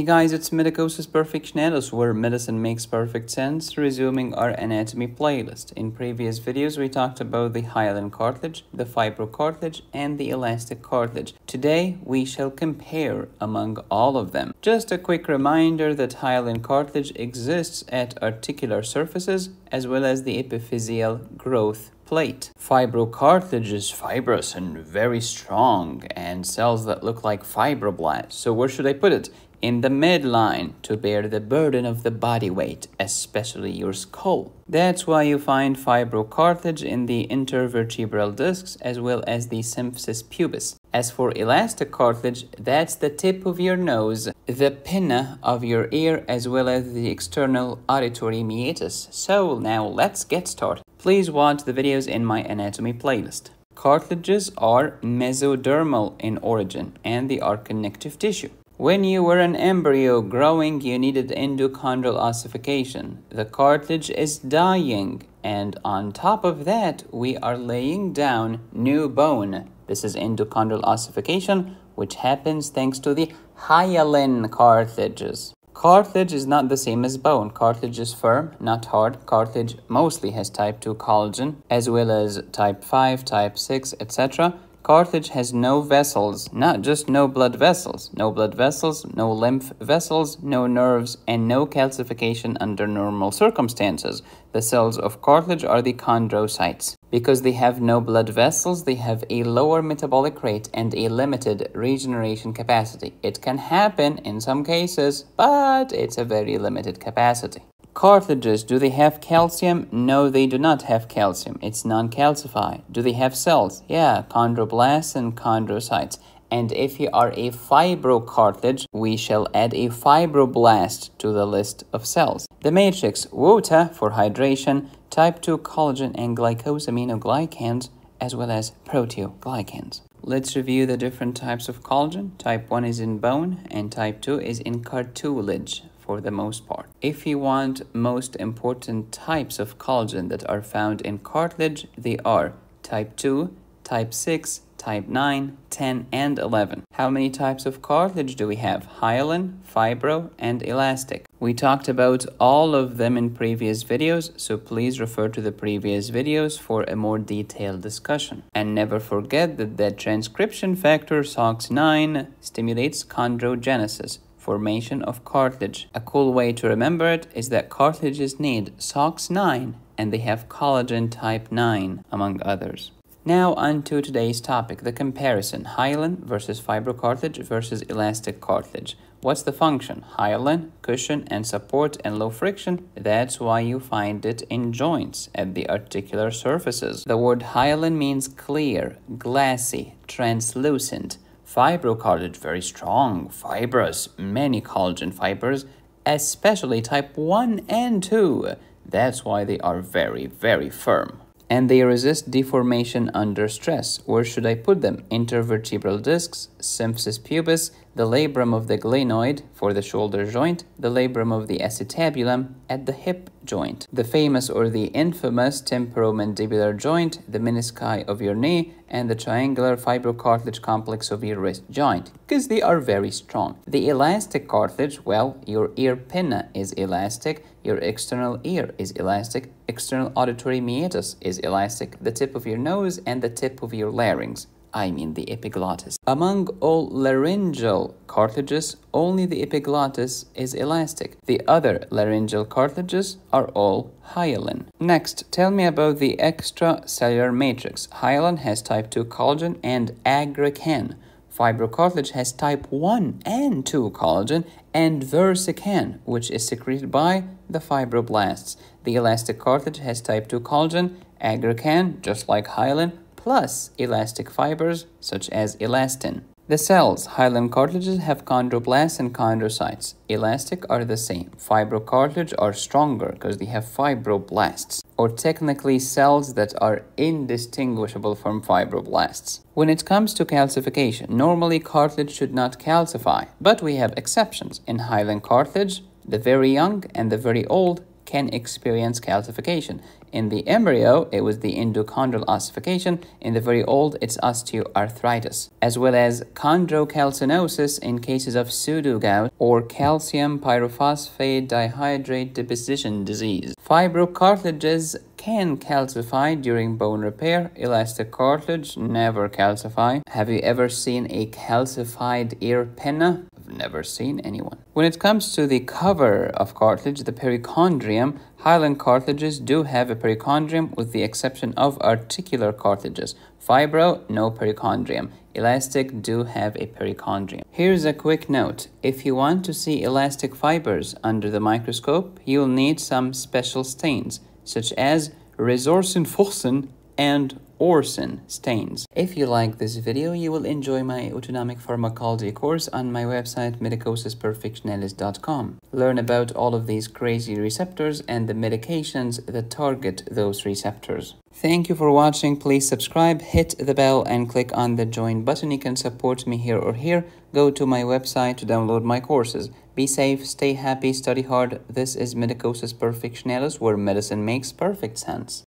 Hey guys, it's Medicosis Perfectionalis, where medicine makes perfect sense, resuming our anatomy playlist. In previous videos, we talked about the hyaline cartilage, the fibrocartilage, and the elastic cartilage. Today, we shall compare among all of them. Just a quick reminder that hyaline cartilage exists at articular surfaces as well as the epiphyseal growth plate. Fibrocartilage is fibrous and very strong, and cells that look like fibroblasts. So, where should I put it? In the midline to bear the burden of the body weight, especially your skull. That's why you find fibrocartilage in the intervertebral discs as well as the symphysis pubis. As for elastic cartilage, that's the tip of your nose, the pinna of your ear, as well as the external auditory meatus. So now let's get started. Please watch the videos in my anatomy playlist. Cartilages are mesodermal in origin and they are connective tissue. When you were an embryo growing, you needed endochondral ossification. The cartilage is dying, and on top of that, we are laying down new bone. This is endochondral ossification, which happens thanks to the hyaline cartilages. Cartilage is not the same as bone. Cartilage is firm, not hard. Cartilage mostly has type 2 collagen, as well as type 5, type 6, etc. Cartilage has no vessels, not just no blood vessels, no blood vessels, no lymph vessels, no nerves, and no calcification under normal circumstances. The cells of cartilage are the chondrocytes. Because they have no blood vessels, they have a lower metabolic rate and a limited regeneration capacity. It can happen in some cases, but it's a very limited capacity. Cartilages, do they have calcium? No, they do not have calcium. It's non-calcified. Do they have cells? Yeah, chondroblasts and chondrocytes. And if you are a fibrocartilage, we shall add a fibroblast to the list of cells. The matrix WOTA for hydration, type 2 collagen and glycosaminoglycans, as well as proteoglycans. Let's review the different types of collagen. Type 1 is in bone and type 2 is in cartilage for the most part. If you want most important types of collagen that are found in cartilage, they are type 2, type 6, type 9, 10, and 11. How many types of cartilage do we have? Hyaline, fibro, and elastic. We talked about all of them in previous videos, so please refer to the previous videos for a more detailed discussion. And never forget that the transcription factor SOX9 stimulates chondrogenesis, formation of cartilage. A cool way to remember it is that cartilages need SOX9 and they have collagen type 9 among others. Now on to today's topic, the comparison, hyaline versus fibrocartilage versus elastic cartilage. What's the function? Hyaline, cushion and support and low friction. That's why you find it in joints at the articular surfaces. The word hyaline means clear, glassy, translucent. Fibrocartilage, very strong, fibrous, many collagen fibers, especially type 1 and 2. That's why they are very, very firm. And they resist deformation under stress. Where should I put them? Intervertebral discs, symphysis pubis, the labrum of the glenoid for the shoulder joint, the labrum of the acetabulum at the hip joint, the famous or the infamous temporomandibular joint, the menisci of your knee, and the triangular fibrocartilage complex of your wrist joint, because they are very strong. The elastic cartilage, well, your ear pinna is elastic, your external ear is elastic, external auditory meatus is elastic, the tip of your nose and the tip of your larynx I mean the epiglottis. Among all laryngeal cartilages, only the epiglottis is elastic. The other laryngeal cartilages are all hyaline. Next, tell me about the extracellular matrix. Hyaline has type 2 collagen and aggrecan. Fibrocartilage has type 1 and 2 collagen and versican, which is secreted by the fibroblasts. The elastic cartilage has type 2 collagen, aggrecan, just like hyaline, plus elastic fibers such as elastin. The cells, hyaline cartilages have chondroblasts and chondrocytes. Elastic are the same. Fibrocartilage are stronger because they have fibroblasts, or technically cells that are indistinguishable from fibroblasts. When it comes to calcification, normally cartilage should not calcify, but we have exceptions. In hyaline cartilage, the very young and the very old can experience calcification. In the embryo, it was the endochondral ossification. In the very old, it's osteoarthritis, as well as chondrocalcinosis in cases of pseudogout or calcium pyrophosphate dihydrate deposition disease. Fibrocartilages can calcify during bone repair. Elastic cartilage never calcify. Have you ever seen a calcified ear pinna? Never seen anyone. When it comes to the cover of cartilage, the perichondrium, hyaline cartilages do have a perichondrium with the exception of articular cartilages. Fibro, no perichondrium. Elastic do have a perichondrium. Here's a quick note. If you want to see elastic fibers under the microscope, you'll need some special stains, such as resorcin fuchsin and Orcein stains. If you like this video, you will enjoy my autonomic pharmacology course on my website medicosisperfectionalis.com. Learn about all of these crazy receptors and the medications that target those receptors. Thank you for watching. Please subscribe, hit the bell, and click on the join button. You can support me here or here. Go to my website to download my courses. Be safe, stay happy, study hard. This is Medicosis Perfectionalis, where medicine makes perfect sense.